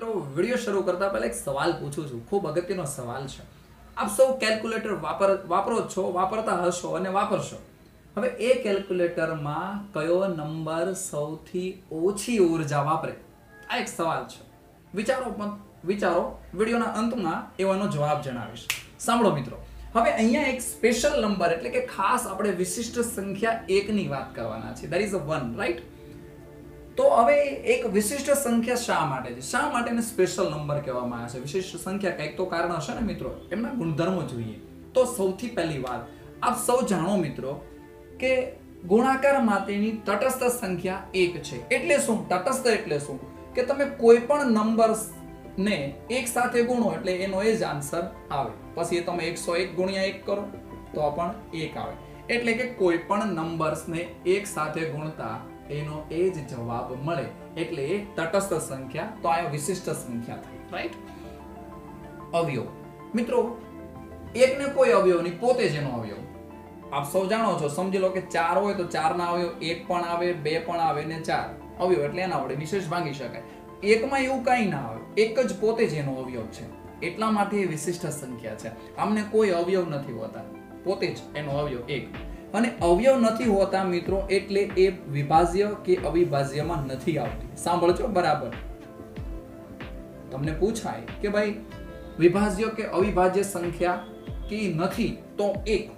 મિત્રો, વીડિયો શરૂ કરતા પહેલા એક સવાલ પૂછું છું. ખૂબ અગત્યનો સવાલ છે. આપ સૌ કેલ્ક્યુલેટર વાપર, વાપરો છો, વાપરતા હશો અને વાપરશો. હવે એ કેલ્ક્યુલેટરમાં કયો નંબર સૌથી ઓછી ઊર્જા વાપરે? આ એક સવાલ છે. વિચારો વિચારો. વિડીયોના અંતમાં એવાનો જવાબ જણાવીશ. સાંભળો મિત્રો. હવે અહીંયા એક સ્પેશિયલ નંબર એટલે કે ખાસ આપણે વિશિષ્ટ સંખ્યા એકની વાત કરવાના છે that is a one right તો હવે એક વિશિષ્ટ સંખ્યા શા માટે છે? શા માટે એને સ્પેશિયલ નંબર કહેવામાં આવે છે? વિશિષ્ટ સંખ્યા કંઈક તો કારણ હશે ને મિત્રો? એમના ગુણધર્મો જોઈએ. તો સૌથી પહેલી વાત, આપ સૌ જાણો મિત્રો કે ગુણાકાર માટેની તટસ્થ સંખ્યા એક છે. એટલે શું? તટસ્થ એટલે શું? કે તમે કોઈ પણ નંબર ને એક સાથે ગુણો એટલે એનો એ જ આન્સર આવે. પછી તમે એકસો એક ગુણ્યા એક કરો, તો પણ એક આવે. એટલે કે કોઈ પણ નંબર્સને એક સાથે ગુણતા એનો એ જ જવાબ મળે. એટલે એ તટસ્થ સંખ્યા તો આ વિશિષ્ટ સંખ્યા થઈ. રાઈટ અવયવ. મિત્રો એકને કોઈ અવયવ નહીં પોતે જ એનો અવયવ. આપ સૌ જાણો છો સમજી લો કે ચાર હોય તો ચાર ના અવયવ એક પણ આવે બે પણ આવે ને ચાર. અવયવ એટલે એના વડે વિશેષ ભાંગી શકાય. એકમાં એવું કાંઈ ના આવે. એક જ પોતે જ એનો અવયવ છે. એટલા માટે એ વિશિષ્ટ સંખ્યા છે. આમને કોઈ અવયવ નથી હોતા. પોતે જ એનો અવયવ એક. અને અવયવ નથી હોતા મિત્રો એટલે એ વિભાજ્ય કે અવિભાજ્યમાં નથી આવતી. સાંભળજો બરાબર. તમને પૂછાય કે ભાઈ, વિભાજ્ય કે અવિભાજ્ય સંખ્યા કે નથી, તો એક.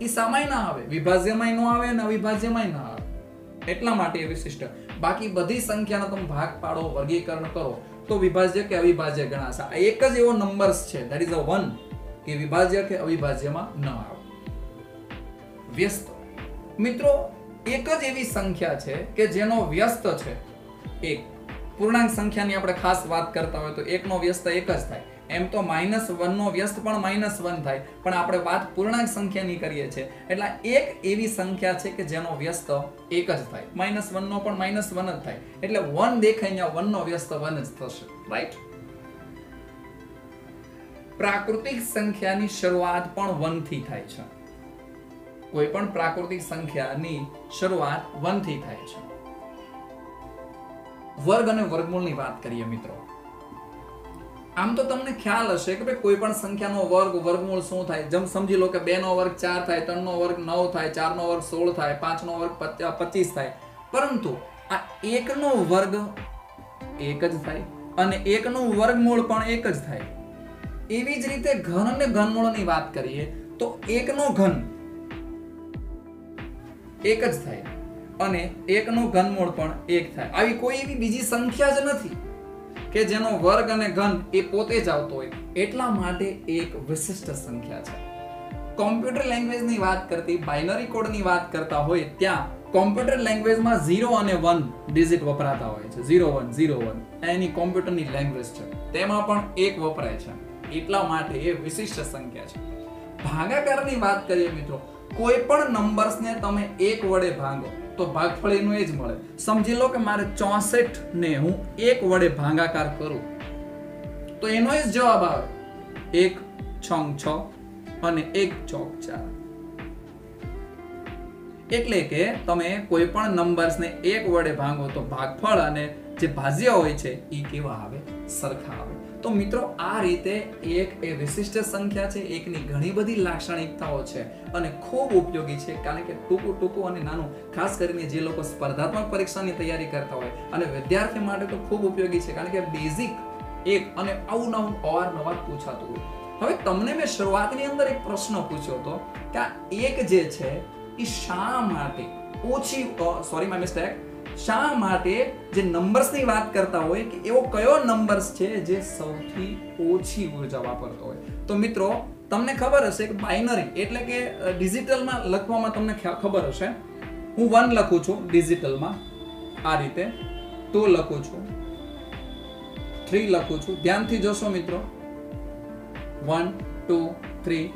એ સામાય ના આવે. વિભાજ્યમાંય ન આવે અને અવિભાજ્યમાંય ના આવે. એટલા માટે એ વિશિષ્ટ. બાકી બધી સંખ્યાનો તમે ભાગ પાડો, વર્ગીકરણ કરો, તો વિભાજ્ય કે અવિભાજ્ય ગણાશે. આ એક જ એવો નંબર્સ છે. ધેટ ઇઝ અ વન કે વિભાજ્ય કે અવિભાજ્યમાં ન આવે. વ્યસ્ત. મિત્રો, એક જ એવી સંખ્યા છે કે જેનો વ્યસ્ત છે. એક. પૂર્ણાંક સંખ્યાની આપણે ખાસ વાત કરતા હોય તો એકનો વ્યસ્ત એક જ થાય. એમ તો માઇનસ વનનો વ્યસ્ત પણ માઇનસ વન થાય. પણ આપણે વાત પૂર્ણાંક સંખ્યાની કરીએ છીએ. એટલે એક એવી સંખ્યા છે કે જેનો વ્યસ્ત એક જ થાય. માઇનસ વનનો પણ માઇનસ વન જ થાય. એટલે વન દેખાય ત્યાં વનનો વ્યસ્ત વન જ થશે. રાઈટ પ્રાકૃતિક સંખ્યાની શરૂઆત પણ વનથી થાય છે. કોઈ પણ પ્રાકૃતિક સંખ્યાની શરૂઆત વનથી થાય છે. વર્ગ અને વર્ગમૂળની વાત કરીએ મિત્રો. આમ તો તમને ખ્યાલ હશે કે ભાઈ કોઈ પણ સંખ્યાનો વર્ગ, વર્ગમૂળ શું થાય? જેમ સમજી લો કે બે નો વર્ગ ચાર થાય ત્રણ નો વર્ગ નવ થાય ચાર નો વર્ગ સોળ થાય પાંચ નો વર્ગ પચીસ થાય. પરંતુ આ એકનો વર્ગ એક જ થાય અને એક નું વર્ગમૂળ પણ એક જ થાય. એવી જ રીતે ઘન અને ઘનમૂળની વાત કરીએ તો એકનો ઘન એક જ થાય. અને એકનું ઘનમૂળ પણ એક થાય. આવી કોઈ એવી બીજી સંખ્યા જ નથી કે જેનો વર્ગ અને ઘન એ પોતે જ આવતો હોય. એટલા માટે એક વિશિષ્ટ સંખ્યા છે. કોમ્પ્યુટર લેંગ્વેજની વાત કરતી બાઇનરી કોડની વાત કરતા હોય ત્યાં કોમ્પ્યુટર લેંગ્વેજમાં ઝીરો અને વન ડિજિટ વપરાતા હોય છે. ઝીરો વન ઝીરો વન એની કોમ્પ્યુટરની લેંગ્વેજ છે. તેમાં પણ એક વપરાય છે. એટલા માટે એ વિશિષ્ટ સંખ્યા છે. ભાગાકારની વાત કરીએ મિત્રો કોઈ પણ નંબર્સને તમે એક વડે ભાંગો, તો ભાગફળ એનું એ જ મળે. સમજી લો કે મારે ચોસઠ ને હું એક વડે ભાગાકાર કરું. તો એનો જ જવાબ આવે. એક છંગ છ અને એક ચોક ચાર. એટલે કે તમે કોઈ પણ નંબર્સને એક વડે ભાંગો, તો ભાગફળ અને જે ભાજ્ય હોય છે એ કેવા આવે? સરખા આવે. તો મિત્રો, આ રીતે એક એ વિશિષ્ટ સંખ્યા છે, એકની ઘણી બધી લાક્ષણિકતાઓ છે અને ખૂબ ઉપયોગી છે, કારણ કે ટૂંકું ટૂંકું અને નાનું, ખાસ કરીને જે લોકો સ્પર્ધાત્મક પરીક્ષાની તૈયારી કરતા હોય અને વિદ્યાર્થી માટે તો ખૂબ ઉપયોગી છે, કારણ કે બેઝિક એક અને અવનવું નવું અવારનવાર પૂછાતું હોય. હવે તમને મેં શરૂઆતની અંદર એક પ્રશ્ન પૂછ્યો હતો કે આ એક જે છે એ શા માટે? ઓછી સોરી માય મિસ્ટેક શા માટે જે નંબર્સની વાત કરતા હોય કે એવો કયો નંબર્સ છે જે સૌથી ઓછી ઊર્જા વાપરતો હોય? તો મિત્રો, તમને ખબર હશે કે બાઇનરી એટલે કે ડિજિટલમાં લખવામાં તમને ખબર હશે. હું વન લખું છું ડિજિટલમાં આ રીતે ટુ લખું છું થ્રી લખું છું. ધ્યાનથી જોશો મિત્રો. વન ટુ થ્રી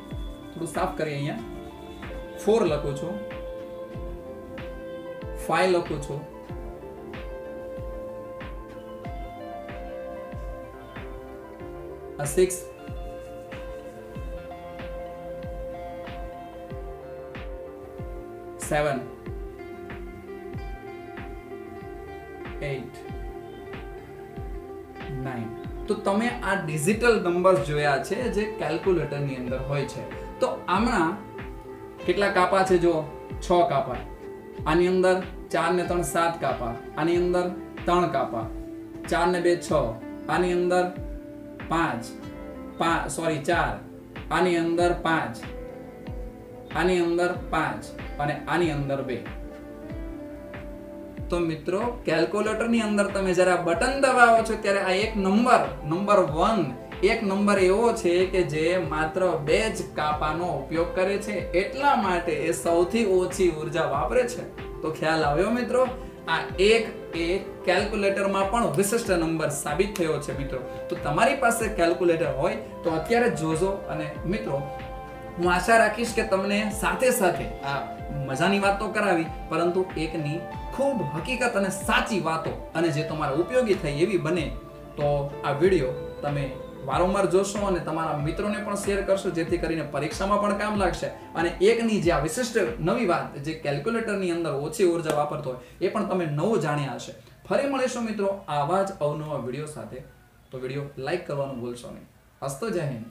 થોડું સાફ કરીએ અહીંયા. ફોર લખું છું. ફાઈવ લખું છું. A six. Seven. Eight. Nine. તો તમે આ ડિજિટલ નંબર જોયા છે જે કેલ્ક્યુલેટરની અંદર હોય છે. તો આમના કેટલા કાપા છે જો છ કાપા. આની અંદર ચાર ને ત્રણ સાત કાપા. આની અંદર ત્રણ કાપા. ચાર ને બે છ. આની અંદર પાંચ સોરી ચાર. આની અંદર પાંચ. આની અંદર પાંચ અને આની અંદર બે. તો મિત્રો કેલ્ક્યુલેટરની અંદર તમે જ્યારે બટન દબાવો છો ત્યારે આ એક નંબર નંબર વન, એક નંબર એવો છે કે જે માત્ર બે જ કાપાનો ઉપયોગ કરે છે. એટલા માટે એ સૌથી ઓછી ઊર્જા વાપરે છે. તો ખ્યાલ આવ્યો મિત્રો? આ એક એ કેલ્ક્યુલેટરમાં પણ વિશિષ્ટ નંબર સાબિત થયો છે મિત્રો. તો તમારી પાસે કેલ્ક્યુલેટર હોય તો અત્યારે જોજો અને મિત્રો, હું આશા રાખીશ કે તમને સાથે સાથે આ મજાની વાતો કરાવી, પરંતુ એકની ખૂબ હકીકત અને સાચી વાતો અને જે તમારા ઉપયોગી થઈ એવી બને તો આ વીડિયો તમે વારંવાર જોશો અને તમારા મિત્રોને પણ શેર કરશો, જેથી કરીને પરીક્ષામાં પણ કામ લાગશે. અને એકની જે આ વિશિષ્ટ નવી વાત, જે કેલ્ક્યુલેટરની અંદર ઓછી ઊર્જા વાપરતો હોય, એ પણ તમે નવું જાણ્યા હશે. ફરી મળીશું મિત્રો આવા જ અવનવા વીડિયો સાથે. તો વીડિયો લાઇક કરવાનું ભૂલશો નહીં. હસ્તો જય હિન્દ.